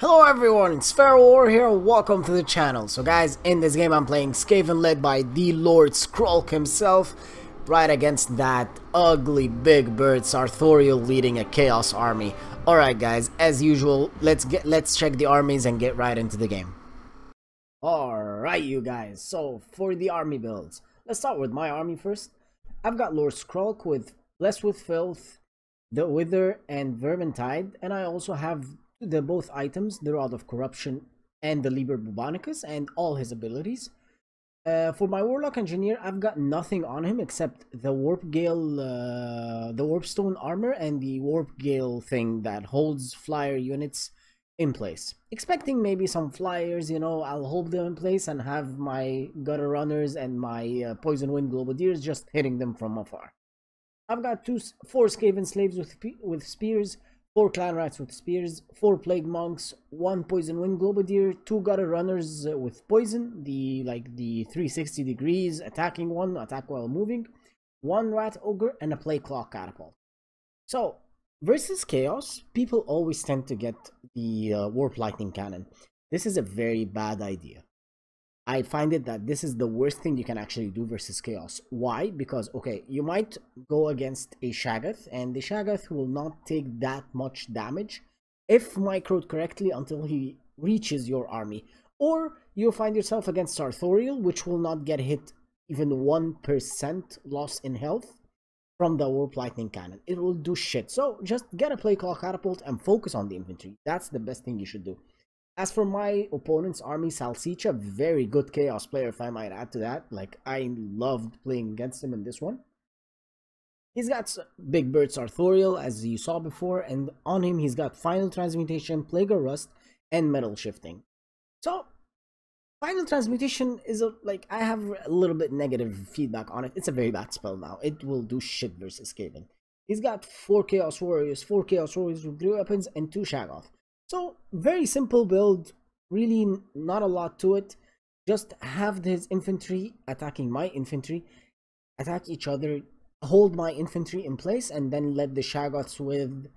Hello everyone, it's War here, welcome to the channel. So guys, in this game I'm playing Skaven led by the Lord Skrolk himself, right against that ugly big bird Sarthorael leading a Chaos army. Alright guys, as usual, let's get let's check the armies and get right into the game. Alright you guys, so for the army builds, let's start with my army first. I've got Lord Skrolk with Blessed with Filth, the Wither, and Vermintide, and I also have the both items, the Rod of Corruption and the Liber Bubonicus, and all his abilities. Uh, for my Warlock Engineer, I've got nothing on him except the Warp Gale, uh, the Warpstone armor, and the Warp Gale thing that holds flyer units in place. Expecting maybe some flyers, you know, I'll hold them in place and have my Gutter Runners and my uh, Poison Wind Globadiers just hitting them from afar. I've got two, four Skaven slaves with with spears, four clan rats with spears, four plague monks, one poison wind globadier, two gutter runners uh, with poison, the like the 360 degrees attacking one, attack while moving, one rat ogre, and a plague claw catapult. So versus chaos, people always tend to get the uh, warp lightning cannon. This is a very bad idea. I find it that this is the worst thing you can actually do versus Chaos. Why? Because, okay, you might go against a Shaggoth, and the Shaggoth will not take that much damage if microed correctly until he reaches your army. Or you'll find yourself against Sarthorael, which will not get hit even 1% loss in health from the Warp Lightning Cannon. It will do shit. So just get a Plague Claw Catapult and focus on the infantry. That's the best thing you should do. As for my opponent's army, Salsicha, very good Chaos player if I might add to that. Like, I loved playing against him in this one. He's got Big Bird's Sarthorael, as you saw before, and on him he's got Final Transmutation, Plague of Rust, and Metal Shifting. So, Final Transmutation is a, like, I have a little bit negative feedback on it. It's a very bad spell now. It will do shit versus Skaven. He's got 4 Chaos Warriors, 4 Chaos Warriors with 3 weapons, and 2 Shaggoth. So very simple build, really not a lot to it. Just have his infantry attacking my infantry, attack each other, hold my infantry in place, and then let the Shaggoths with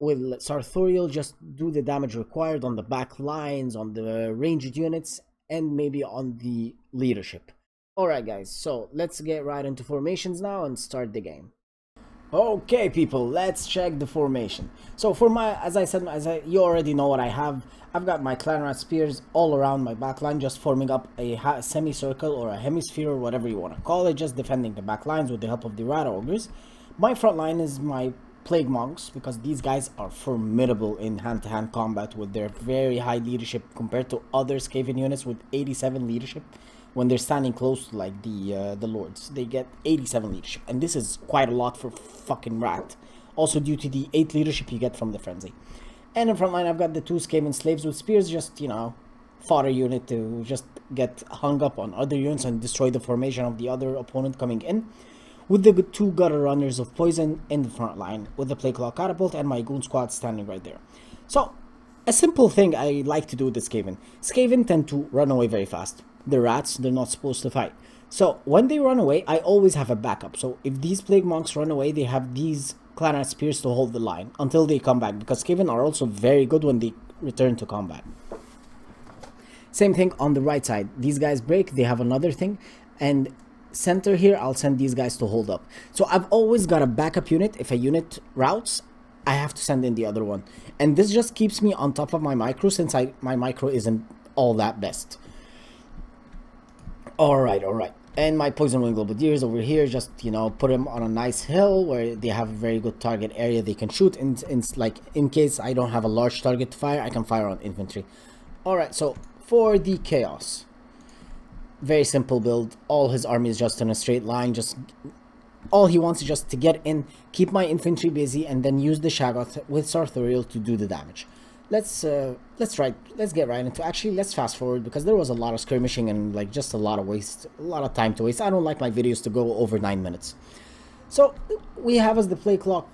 with Sarthorael just do the damage required on the back lines, on the ranged units, and maybe on the leadership. Alright guys, so let's get right into formations now and start the game. Okay, people, let's check the formation. So for my, as I said, as I, you already know what I have. I've got my Clanrat spears all around my backline, just forming up a semicircle or a hemisphere or whatever you want to call it, just defending the backlines with the help of the Rat Ogres. My front line is my Plague Monks, because these guys are formidable in hand-to-hand -hand combat with their very high leadership compared to other Skaven units with 87 leadership when they're standing close to like the uh, the lords they get 87 leadership and this is quite a lot for fucking rat also due to the 8 leadership you get from the frenzy. And in front line i've got the two skaven slaves with spears just you know fodder unit to just get hung up on other units and destroy the formation of the other opponent coming in with the two gutter runners of poison in the front line with the plague claw catapult and my goon squad standing right there. So a simple thing I like to do with the Skaven. Skaven tend to run away very fast the rats they're not supposed to fight. So when they run away, I always have a backup. So if these plague monks run away, they have these Clanrat spears to hold the line until they come back because Skaven are also very good when they return to combat. Same thing on the right side. These guys break, they have another thing. And center here, I'll send these guys to hold up. So I've always got a backup unit. If a unit routes, I have to send in the other one. And this just keeps me on top of my micro since I my micro isn't all that best. Alright, alright. And my Poison Wind Globadiers over here, just, you know, put them on a nice hill where they have a very good target area they can shoot. And, in, like, in case I don't have a large target to fire, I can fire on infantry. Alright, so for the Chaos. Very simple build. All his army is just in a straight line. Just all he wants is just to get in, keep my infantry busy, and then use the Shaggoth with Sarthorael to do the damage let's uh, let's right let's get right into actually let's fast forward because there was a lot of skirmishing and like just a lot of waste a lot of time to waste. I don't like my videos to go over nine minutes. So we have as the plague claw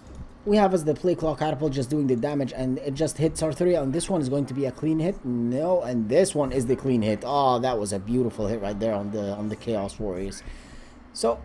we have as the plague claw catapult just doing the damage and it just hits three and this one is going to be a clean hit? No and this one is the clean hit. Oh that was a beautiful hit right there on the on the chaos warriors. So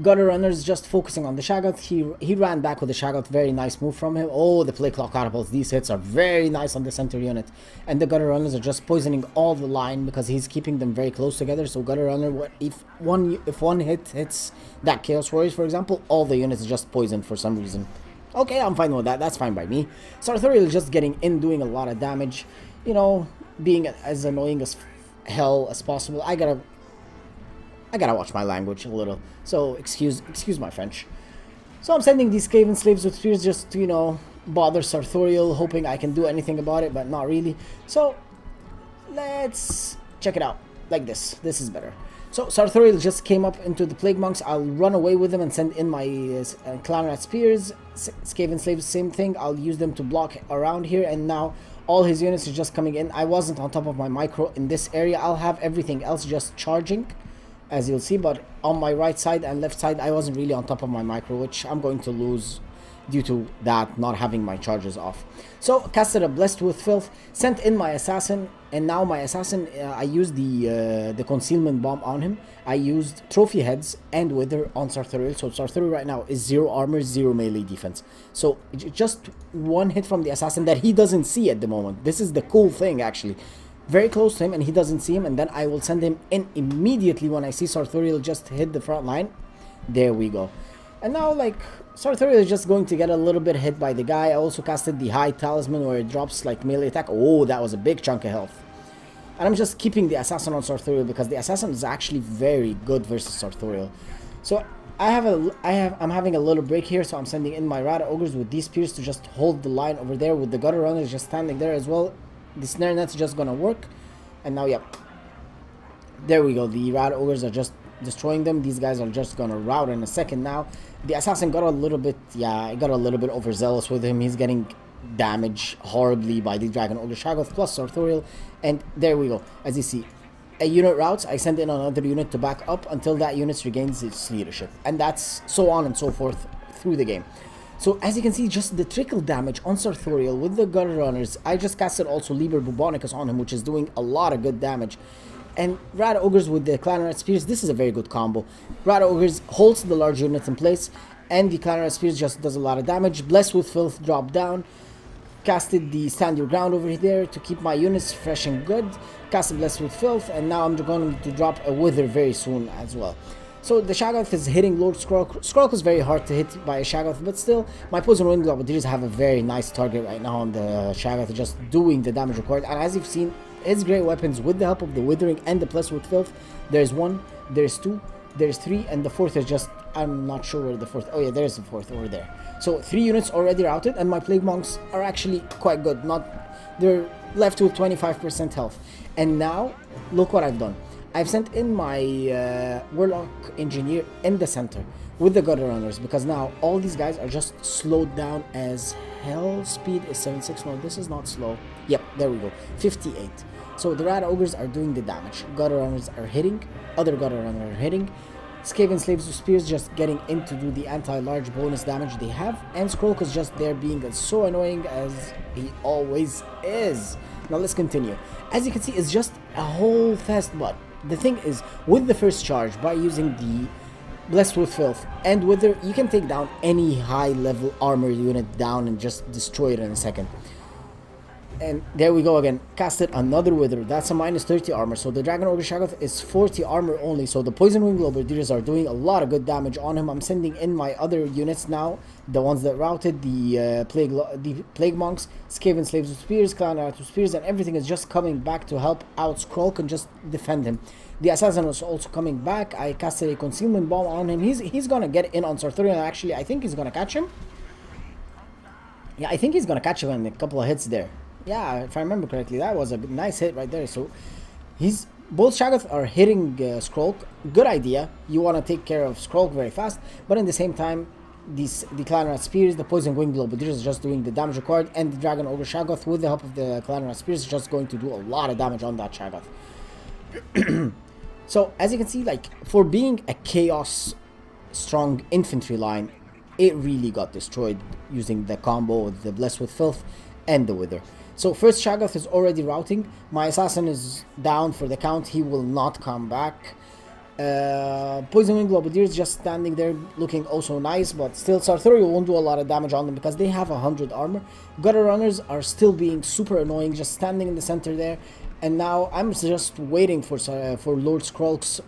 Gutter Runner's just focusing on the Shaggoth. He he ran back with the Shaggoth. Very nice move from him. Oh, the Plague Claw Catapults. These hits are very nice on the center unit. And the Gutter Runners are just poisoning all the line because he's keeping them very close together. So Gutter Runner, if one if one hit hits that Chaos Warriors, for example, all the units are just poisoned for some reason. Okay, I'm fine with that. That's fine by me. Sarthorael is just getting in, doing a lot of damage. You know, being as annoying as hell as possible. I gotta I gotta watch my language a little. So excuse excuse my French. So I'm sending these Skaven slaves with spears just to, you know, bother Sarthorael, hoping I can do anything about it, but not really. So let's check it out. Like this. This is better. So Sarthorael just came up into the Plague Monks. I'll run away with them and send in my uh, Clanrat Spears. Skaven Slaves, same thing. I'll use them to block around here. And now all his units are just coming in. I wasn't on top of my micro in this area. I'll have everything else just charging as you'll see but on my right side and left side I wasn't really on top of my micro which I'm going to lose due to that not having my charges off. So casted a blessed with filth sent in my assassin and now my assassin uh, I used the uh, the concealment bomb on him. I used trophy heads and wither on Sarthorael so Sarthorael right now is zero armor zero melee defense. So just one hit from the assassin that he doesn't see at the moment. This is the cool thing actually very close to him and he doesn't see him and then I will send him in immediately when I see Sarthorael just hit the front line. There we go. And now like Sarthorael is just going to get a little bit hit by the guy. I also casted the high talisman where it drops like melee attack. Oh, that was a big chunk of health. And I'm just keeping the assassin on Sarthorael because the assassin is actually very good versus Sarthorael. So I have a I have I'm having a little break here, so I'm sending in my Rata Ogres with these spears to just hold the line over there with the gutter runners just standing there as well the snare net's just gonna work. And now yep there we go. The rat ogres are just destroying them. These guys are just gonna rout in a second now. The assassin got a little bit yeah I got a little bit overzealous with him. He's getting damaged horribly by the dragon ogre shaggoth plus sarthorael. And there we go. As you see a unit routes. I send in another unit to back up. Until that unit regains its leadership. And that's so on and so forth through the game so as you can see, just the trickle damage on Sarthorael with the Gutter Runners. I just casted also Liber Bubonicus on him, which is doing a lot of good damage. And Rat Ogres with the Clanrat Spears, this is a very good combo. Rat Ogres holds the large units in place, and the Clanrat Spears just does a lot of damage. Blessed with Filth drop down. Casted the Stand Your Ground over there to keep my units fresh and good. Casted Blessed with Filth, and now I'm going to drop a Wither very soon as well. So the Shaggoth is hitting Lord Skrull. Skrull is very hard to hit by a Shaggoth, but still, my Poison Wind Globadiers have a very nice target right now on the Shaggoth, just doing the damage required. And as you've seen, his great weapons with the help of the Withering and the Plus with Filth, there's one, there's two, there's three, and the fourth is just, I'm not sure where the fourth, oh yeah, there's the fourth over there. So three units already routed, and my Plague Monks are actually quite good. Not, they're left with 25% health. And now, look what I've done. I've sent in my uh, Warlock Engineer in the center with the Gutter Runners because now all these guys are just slowed down as hell. Speed is 76. No, this is not slow. Yep, there we go. 58. So the Rat Ogres are doing the damage. Gutter Runners are hitting. Other Gutter Runners are hitting. Skaven Slaves with Spears just getting in to do the anti-large bonus damage they have. And Skrull is just there being as so annoying as he always is. Now let's continue. As you can see, it's just a whole fast butt the thing is, with the first charge, by using the Blessed with Filth and Wither, you can take down any high level armor unit down and just destroy it in a second. And there we go again. Casted another Wither. That's a minus 30 armor. So the Dragon Ogre Shaggoth is 40 armor only. So the Poison Wind Globadiers are doing a lot of good damage on him. I'm sending in my other units now. The ones that routed, the uh, Plague the Plague Monks, Skaven Slaves with Spears, Clan with Spears, and everything is just coming back to help out Skrull and just defend him. The Assassin was also coming back. I casted a Concealment Bomb on him. He's, he's gonna get in on Sarthorael. Actually, I think he's gonna catch him. Yeah, I think he's gonna catch him in a couple of hits there. Yeah, if I remember correctly, that was a nice hit right there. So he's both Shaggoth are hitting uh, Skrolk. Good idea. You want to take care of Skrolk very fast, but in the same time, these the Clanrat Spears, the Poison Wind Globadiers is just doing the damage required, and the Dragon Ogre Shaggoth with the help of the Clanrat Spears is just going to do a lot of damage on that Shaggoth. so as you can see, like for being a Chaos strong infantry line, it really got destroyed using the combo of the Blessed with Filth and the Wither. So first Shaggoth is already routing. My assassin is down for the count. He will not come back. Uh, Poison Wind Globadiers just standing there looking also nice, but still Sarthorael won't do a lot of damage on them because they have 100 armor. Gutter Runners are still being super annoying, just standing in the center there. And now I'm just waiting for uh, for Lord Skrolk's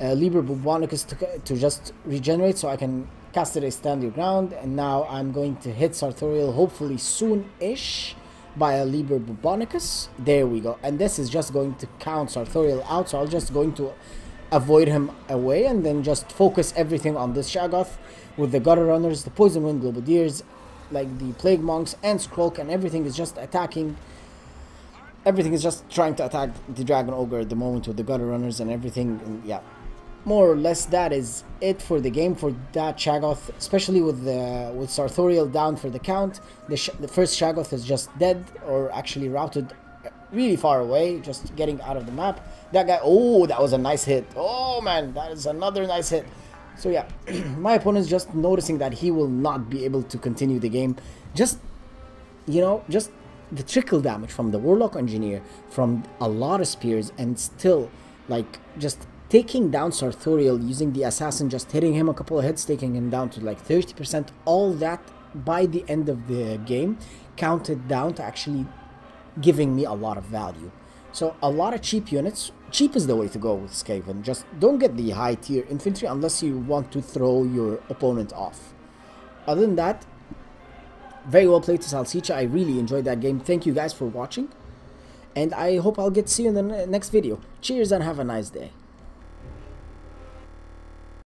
uh, Liber Bubonicus to, to just regenerate so I can cast it a stand your ground. And now I'm going to hit Sarthorael hopefully soon-ish by a Liber Bubonicus. There we go. And this is just going to count Sarthorael out, so I'm just going to avoid him away and then just focus everything on this Shaggoth with the Gutter Runners, the Poison Wind Globadiers, like the Plague Monks and Skrolk and everything is just attacking everything is just trying to attack the Dragon Ogre at the moment with the Gutter Runners and everything and yeah more or less that is it for the game for that Shaggoth, especially with the with Sarthorael down for the count. The, the first Shaggoth is just dead or actually routed really far away, just getting out of the map. That guy, oh, that was a nice hit. Oh man, that is another nice hit. So yeah, my opponent's just noticing that he will not be able to continue the game. Just, you know, just the trickle damage from the Warlock Engineer, from a lot of spears, and still, like, just taking down Sarthorael using the Assassin, just hitting him a couple of hits, taking him down to like 30%, all that by the end of the game counted down to actually giving me a lot of value. So a lot of cheap units, cheap is the way to go with Skaven. Just don't get the high tier infantry unless you want to throw your opponent off. Other than that, very well played to Salsicha. I really enjoyed that game. Thank you guys for watching. And I hope I'll get to see you in the next video. Cheers and have a nice day.